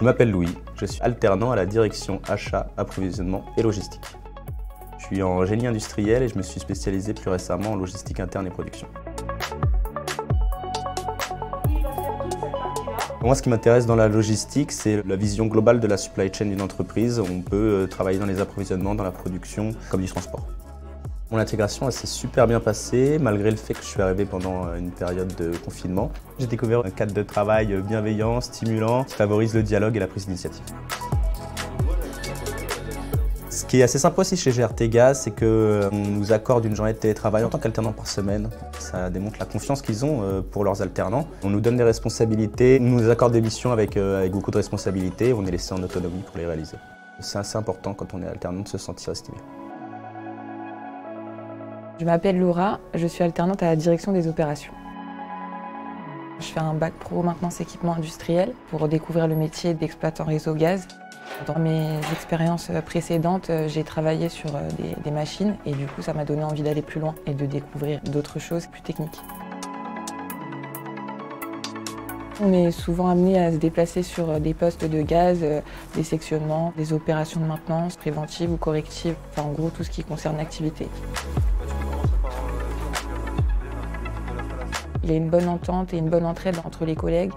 Je m'appelle Louis, je suis alternant à la direction achat, approvisionnement et logistique. Je suis en génie industriel et je me suis spécialisé plus récemment en logistique interne et production. Moi, ce qui m'intéresse dans la logistique, c'est la vision globale de la supply chain d'une entreprise. On peut euh, travailler dans les approvisionnements, dans la production, comme du transport. Mon intégration s'est super bien passée, malgré le fait que je suis arrivé pendant euh, une période de confinement. J'ai découvert un cadre de travail bienveillant, stimulant, qui favorise le dialogue et la prise d'initiative. Ce qui est assez sympa aussi chez GRT Gaz, c'est qu'on euh, nous accorde une journée de télétravail en tant qu'alternant par semaine. Ça démontre la confiance qu'ils ont euh, pour leurs alternants. On nous donne des responsabilités, on nous accorde des missions avec, euh, avec beaucoup de responsabilités, on est laissé en autonomie pour les réaliser. C'est assez important quand on est alternant de se sentir estimé. Je m'appelle Laura, je suis alternante à la direction des opérations. Je fais un bac pro maintenance équipement industriel pour découvrir le métier d'exploitant réseau gaz. Dans mes expériences précédentes, j'ai travaillé sur euh, des, machines et du coup ça m'a donné envie d'aller plus loin et de découvrir d'autres choses plus techniques. On est souvent amené à se déplacer sur euh, des postes de gaz, euh, des sectionnements, des opérations de maintenance préventives ou correctives, enfin en gros tout ce qui concerne l'activité. Il y a une bonne entente et une bonne entraide entre les collègues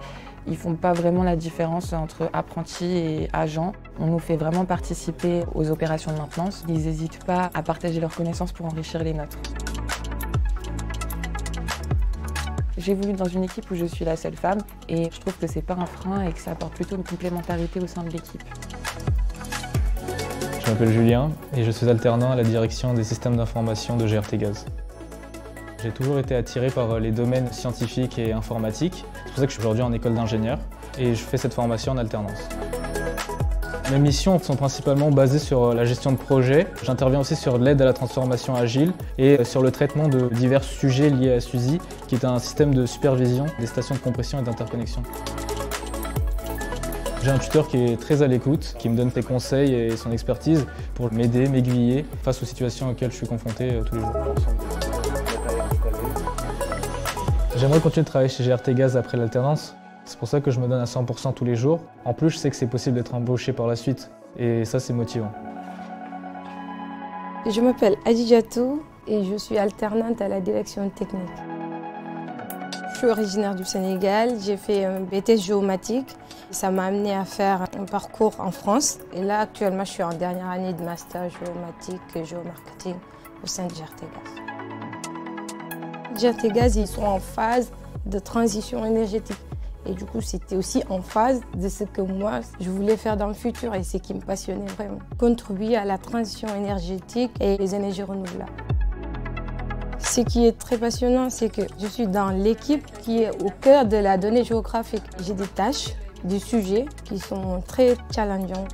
ils font pas vraiment la différence entre apprentis et agents. On nous fait vraiment participer aux opérations de maintenance. Ils n'hésitent pas à partager leurs connaissances pour enrichir les nôtres. J'ai voulu dans une équipe où je suis la seule femme et je trouve que c'est pas un frein et que ça apporte plutôt une complémentarité au sein de l'équipe. Je m'appelle Julien et je suis alternant à la direction des systèmes d'information de GRT Gaz. J'ai toujours été attiré par les domaines scientifiques et informatiques. C'est pour ça que je suis aujourd'hui en école d'ingénieur et je fais cette formation en alternance. Mes missions sont principalement basées sur la gestion de projets. J'interviens aussi sur l'aide à la transformation agile et sur le traitement de divers sujets liés à SUSI, qui est un système de supervision des stations de compression et d'interconnexion. J'ai un tuteur qui est très à l'écoute, qui me donne ses conseils et son expertise pour m'aider, m'aiguiller face aux situations auxquelles je suis confronté euh, tous les jours. J'aimerais continuer de travailler chez GRT Gaz après l'alternance. C'est pour ça que je me donne à 100% tous les jours. En plus, je sais que c'est possible d'être embauché par la suite. Et ça, c'est motivant. Je m'appelle Adjatou et je suis alternante à la direction technique. Je suis originaire du Sénégal, j'ai fait un BTS géomatique. Ça m'a amené à faire un parcours en France. Et là, actuellement, je suis en dernière année de master géomatique et géomarketing au sein de GRT Gaz. GRT Gaz, ils sont en phase de transition énergétique. Et du coup, c'était aussi en phase de ce que moi, je voulais faire dans le futur et ce qui me passionnait vraiment. Contribuer à la transition énergétique et les énergies renouvelables. Ce qui est très passionnant, c'est que je suis dans l'équipe qui est au cœur de la donnée géographique. J'ai des tâches, des sujets qui sont très challengeants.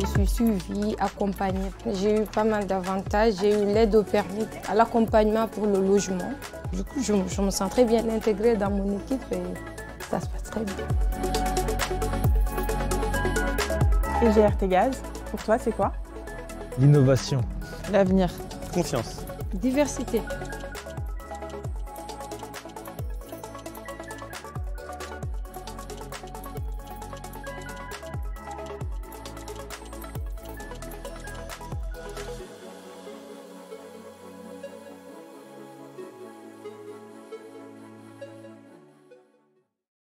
Je suis suivie, accompagnée. J'ai eu pas mal d'avantages. J'ai eu l'aide au permis, à l'accompagnement pour le logement. Du coup, je, me sens très bien intégrée dans mon équipe et ça se passe très bien. Et GRT Gaz, pour toi, c'est quoi? L'innovation. L'avenir. Confiance. Diversité.